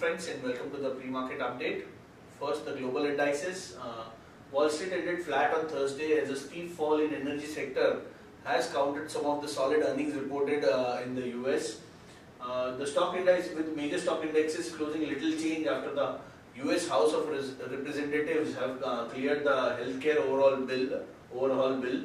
friends and welcome to the pre-market update. First the global indices. Uh, Wall Street ended flat on Thursday as a steep fall in energy sector has countered some of the solid earnings reported uh, in the US. Uh, the stock index with major stock indexes closing little change after the US House of Representatives have uh, cleared the healthcare overall bill overhaul bill.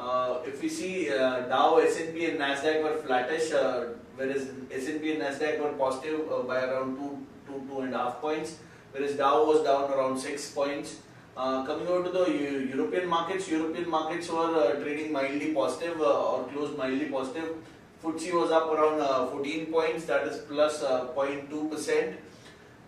Uh, if we see uh, Dow, S&P and Nasdaq were flattish, uh, whereas S&P and Nasdaq were positive uh, by around two, and a half points, whereas Dow was down around six points. Uh, coming over to the European markets, European markets were uh, trading mildly positive or closed mildly positive. FTSE was up around 14 points, that is plus plus 0.2 percent.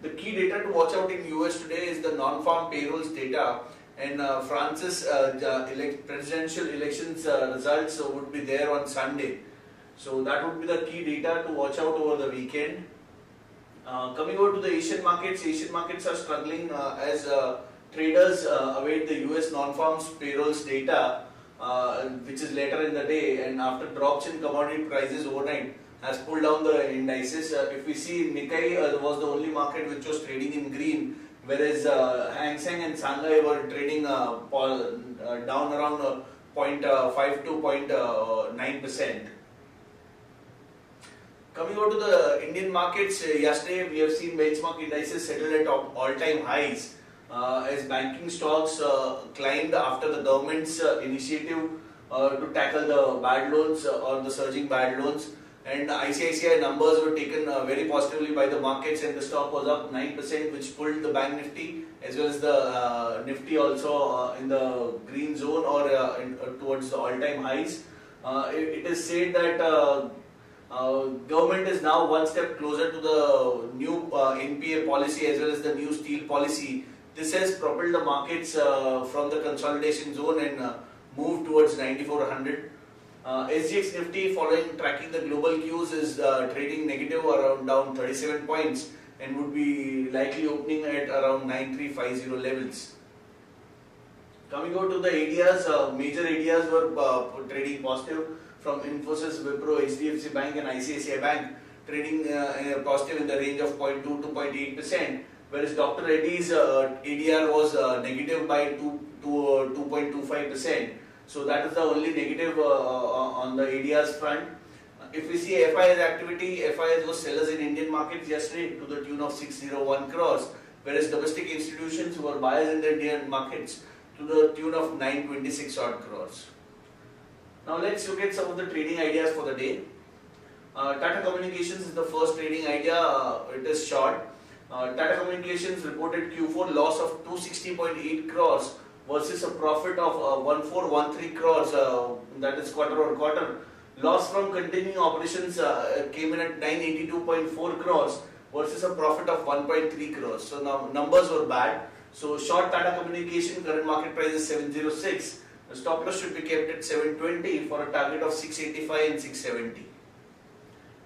The key data to watch out in US today is the non-farm payrolls data and uh, France's uh, presidential elections uh, results would be there on Sunday. So that would be the key data to watch out over the weekend. Uh, coming over to the Asian markets, Asian markets are struggling uh, as uh, traders await the US non-farms payrolls data, which is later in the day, and after drops in commodity prices overnight, has pulled down the indices. if we see Nikkei was the only market which was trading in green, whereas uh, Hang Seng and Shanghai were trading uh, uh, down around uh, 0.5 to 0.9 percent. Coming over to the Indian markets, yesterday we have seen benchmark indices settle at all-time highs uh, as banking stocks uh, climbed after the government's uh, initiative to tackle the bad loans or the surging bad loans and ICICI numbers were taken uh, very positively by the markets and the stock was up 9% which pulled the bank nifty as well as the uh, nifty also uh, in the green zone or uh, in, uh, towards the all-time highs. Uh, it, it is said that government is now one step closer to the new NPA policy as well as the new steel policy. This has propelled the markets from the consolidation zone and moved towards 9400. Uh, SGX Nifty following tracking the global cues is uh, trading negative around down 37 points and would be likely opening at around 9350 levels. Coming out to the areas, uh, major areas were uh, trading positive from Infosys, Wipro, HDFC Bank and ICICI Bank trading uh, positive in the range of 0.2 to 0.8 percent whereas Dr. Reddy's uh, ADR was negative by 2 to 2.25 percent so that is the only negative uh, uh, on the ADRs front. If we see FIS activity, FIS was sellers in Indian markets yesterday to the tune of 601 crores, whereas domestic institutions were buyers in the Indian markets to the tune of 926 odd crores. Now let's look at some of the trading ideas for the day. Uh, Tata Communications is the first trading idea. Uh, it is short. Uh, Tata Communications reported Q4 loss of 260.8 crores versus a profit of uh, 1413 crores, uh, that is quarter on quarter. Loss from continuing operations uh, came in at 982.4 crores versus a profit of 1.3 crores. So now numbers were bad. So short Tata Communication current market price is 706. The stop loss should be kept at 720 for a target of 685 and 670.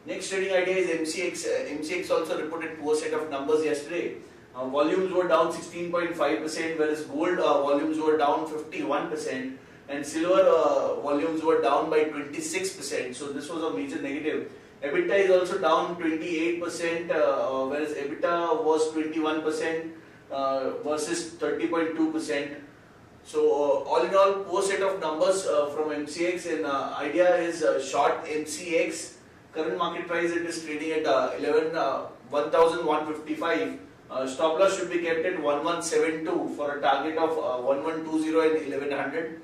Next trading idea is MCX. MCX also reported poor set of numbers yesterday. Uh, volumes were down 16.5%, whereas gold uh, volumes were down 51%, and silver uh, volumes were down by 26%. So this was a major negative. EBITDA is also down 28%, uh, whereas EBITDA was 21% uh, versus 30.2%. So uh, all in all, poor set of numbers from MCX, and idea is short MCX. Current market price it is trading at 11 1155 uh, stop loss should be kept at 1172 for a target of uh, 1120 and 1100.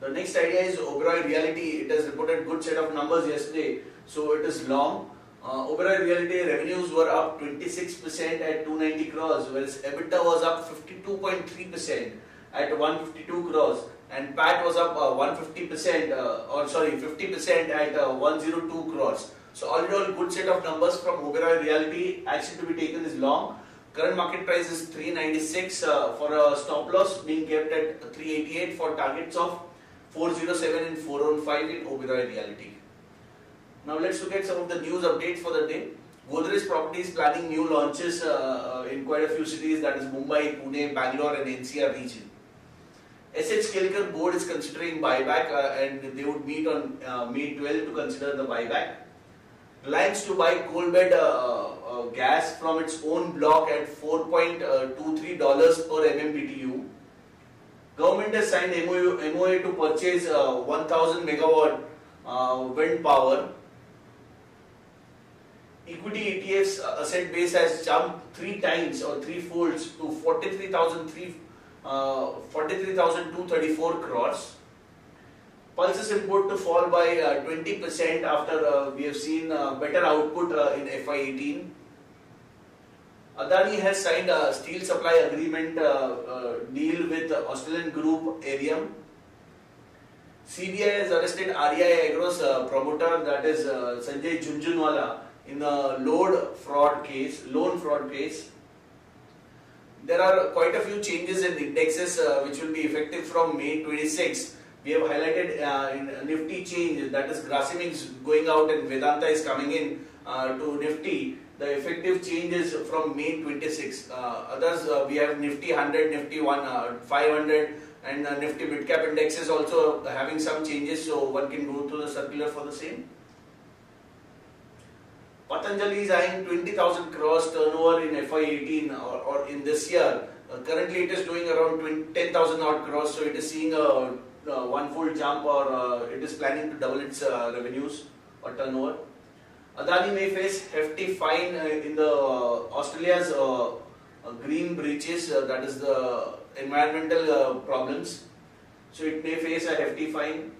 The next idea is Oberoi Realty. It has reported good set of numbers yesterday, so it is long. Uh, Oberoi Realty revenues were up 26% at 290 crores, whereas EBITDA was up 52.3% at 152 crores, and PAT was up 150%, uh, or sorry, 50% at uh, 102 crores. So all in all, good set of numbers from Oberoi Realty. Action to be taken is long. Current market price is 396 uh, for a stop loss being kept at 388 for targets of 407 and 415 in Oberoi Realty. Now let's look at some of the news updates for the day. Godrej Properties planning new launches uh, uh in quite a few cities that is Mumbai, Pune, Bangalore and NCR region. SH Kelkar board is considering buyback uh, and they would meet on uh, May 12 to consider the buyback. Reliance to buy coal bed uh, uh, gas from its own block at $4.23 per MMBTU. Government has signed MOU, MOA to purchase uh, 1000 megawatt wind power. Equity ETF's asset base has jumped three times or three folds to 43,003 uh, 43,234 crores. Pulses import to fall by 20% uh, after uh, we have seen uh, better output in FY18. Adani has signed a steel supply agreement deal with Australian group Arrium. CBI has arrested REI Agro's promoter that is Sanjay Jhunjhunwala in a load fraud case, loan fraud case there are quite a few changes in indexes which will be effective from May 26. We have highlighted uh, Nifty change that is Grasim going out and Vedanta is coming in uh, to Nifty. The effective change is from May 26. Uh, others uh, we have Nifty 100, Nifty 1, uh, 500 and Nifty mid cap index is also having some changes so one can go through the circular for the same. Patanjali is eyeing 20,000 crores turnover in FY18 or, or in this year. Uh, currently it is doing around 10,000 odd crores, so it is seeing a, one full jump or uh, it is planning to double its uh, revenues or turnover. Adani may face hefty fine uh, in the Australia's green breaches, that is the environmental problems. So it may face a hefty fine.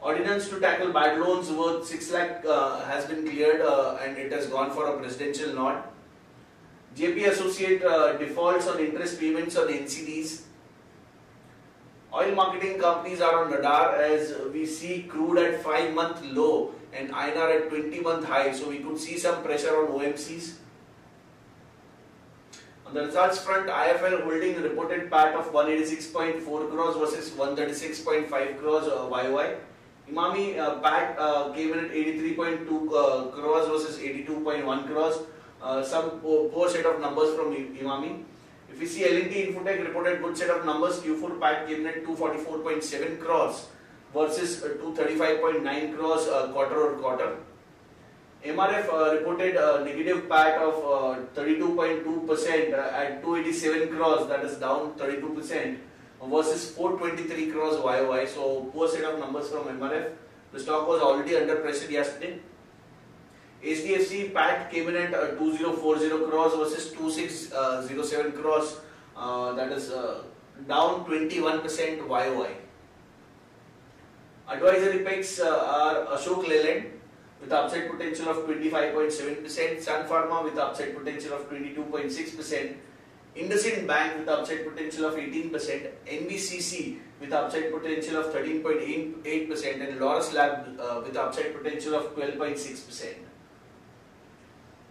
Ordinance to tackle bad loans worth 6 lakh uh, has been cleared uh, and it has gone for a presidential nod. JP Associate uh, defaults on interest payments on NCDs. Oil marketing companies are on radar as we see crude at 5 month low and INR at 20 month high. So we could see some pressure on OMCs. On the results front, IIFL holding reported PAT of 186.4 crores versus 136.5 crores uh, YY. Emami uh, PAT uh, came in at 83.2 uh, crores versus 82.1 crores. Uh, some poor, set of numbers from Emami. If we see L&T Infotech reported good set of numbers, Q4 PAT came at 244.7 crores versus uh, 235.9 crores uh, quarter over quarter. MRF uh, reported a negative PAT of 32.2% at 287 crores, that is down 32% versus 423 crores YOY. So poor set of numbers from MRF. The stock was already under pressure yesterday. HDFC PAT came in at uh, 2040 crores versus 2607 crores. Uh, that is uh, down 21% YOY. Advisory picks uh, are Ashok Leyland with upside potential of 25.7%, Sun Pharma with upside potential of 22.6%, IndusInd Bank with upside potential of 18%, NBCC with upside potential of 13.8% and Laurus Lab uh, with upside potential of 12.6%.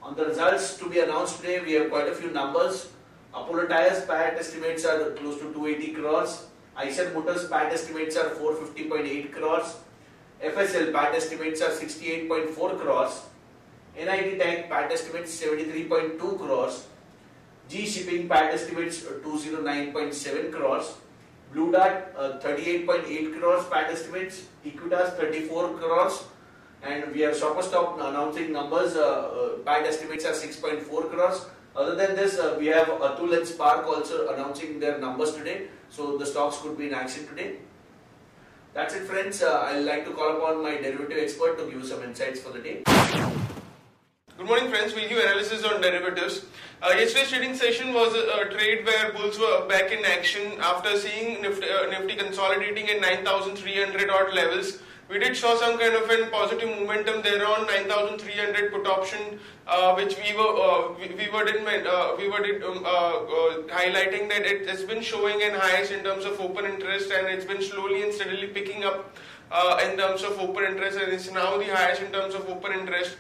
On the results to be announced today, we have quite a few numbers. Apollo Tyres PAT estimates are close to 280 crores. Eicher Motors PAT estimates are 450.8 crores. FSL PAT estimates are 68.4 crores. NIIT Tech PAT estimates 73.2 crores. G Shipping PAT estimates 209.7 crores. Blue Dart uh, 38.8 crores PAT estimates. Equitas 34 crores. And we have Shoppers Stop announcing numbers. Uh, uh, estimates are 6.4 crores. Other than this, uh, we have Atul and Spark also announcing their numbers today. So the stocks could be in action today. That's it friends. Uh, I'd like to call upon my derivative expert to give you some insights for the day. Good morning friends, we'll give analysis on derivatives. Uh, yesterday's trading session was a, a, trade where bulls were back in action after seeing Nifty, uh, Nifty consolidating at 9,300 odd levels. We did show some kind of a positive momentum there on 9,300 put option, uh, which we were uh, we, we, were did, uh, we were did, um, uh, uh, highlighting that it has been showing an highest in terms of open interest and it's been slowly and steadily picking up in terms of open interest and it's now the highest in terms of open interest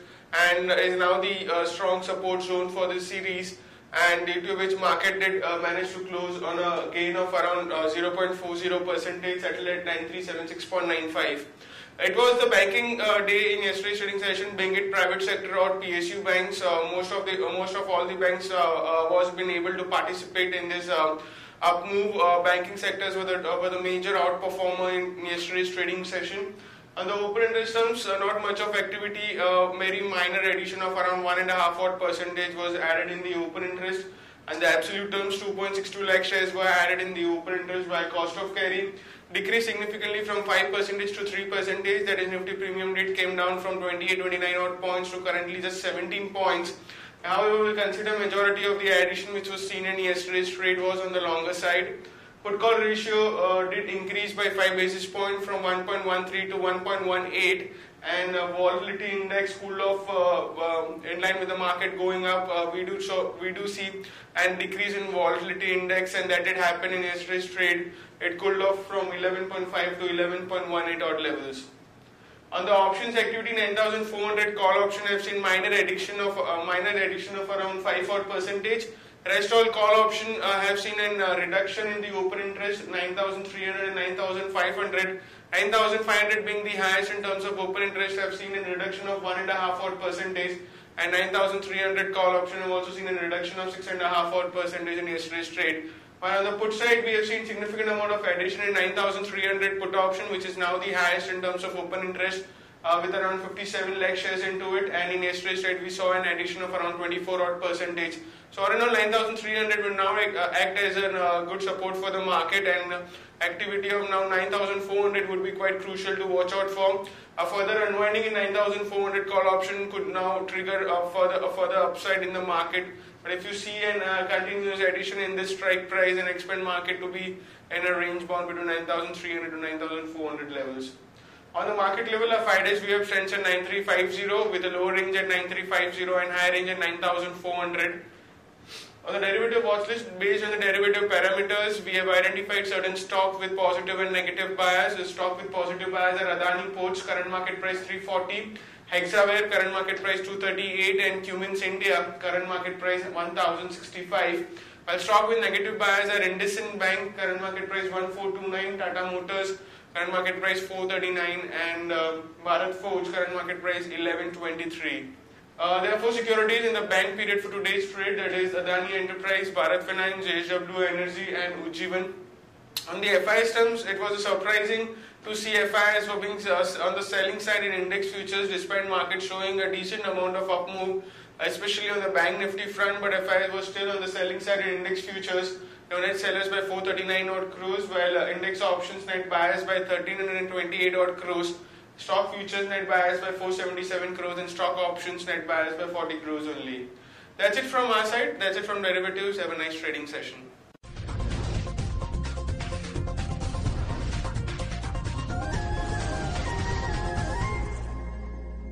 and is now the uh, strong support zone for this series and due which market did uh, manage to close on a gain of around uh, 0.40 percentage settled at 9376.95 it was the banking uh, day in yesterday's trading session being it private sector or PSU banks uh, most of the uh, most of all the banks was been able to participate in this up move banking sectors were the, were the major outperformer in yesterday's trading session On the open interest terms, uh, not much of activity, uh, very minor addition of around one and a half odd percentage was added in the open interest and the absolute terms 2.62 lakh shares were added in the open interest while cost of carry decreased significantly from 5 percentage to 3 percentage that is Nifty premium rate came down from 28 29 odd points to currently just 17 points. However, we will consider majority of the addition which was seen in yesterday's trade was on the longer side. Put call ratio uh, did increase by 5 basis point from 1.13 to 1.18 and uh, volatility index cooled off uh, um, in line with the market going up. We do so we do see and decrease in volatility index and that did happen in yesterday's trade. It cooled off from 11.5 to 11.18 odd levels. On the options activity 9400 call option I've seen minor addition of uh, minor addition of around 5 odd percentage Rest all call option uh, have seen a uh, reduction in the open interest 9,300 and 9,500. 9,500 being the highest in terms of open interest have seen a reduction of one and a half odd percentage and 9,300 call option have also seen a reduction of six and a half odd percentage in yesterday's trade. While on the put side we have seen significant amount of addition in 9,300 put option which is now the highest in terms of open interest uh, with around 57 lakh shares into it and in yesterday's trade we saw an addition of around 24 odd percentage. So all in all 9300 will now uh, act as a uh, good support for the market and uh, activity of now 9400 would be quite crucial to watch out for. A further unwinding in 9400 call option could now trigger a further, a further upside in the market. But if you see a uh, continuous addition in this strike price and expect market to be in a range bound between 9300 to 9400 levels. On the market level of 5 days we have trends at 9350 with a lower range at 9350 and higher range at 9400. On the derivative watch list, based on the derivative parameters, we have identified certain stocks with positive and negative bias. The stock with positive bias are Adani Ports, current market price 340, Hexaware, current market price 238, and Cummins India, current market price 1065. While stock with negative bias are IndusInd Bank, current market price 1429, Tata Motors, current market price 439, and uh, Bharat Forge, current market price 1123. Uh, there are four securities in the ban period for today's trade that is Adani Enterprise, Bharat Finance, JSW Energy and Ujjivan. On the FIS terms, it was surprising to see FIS were being uh, on the selling side in index futures despite market showing a decent amount of up move, especially on the bank nifty front, but FIS was still on the selling side in index futures. Net sellers by 439 odd crores, while uh, index options net buyers by 1328 odd crores. Stock futures net buyers by 477 crores and stock options net buyers by 40 crores only. That's it from our side. That's it from derivatives. Have a nice trading session.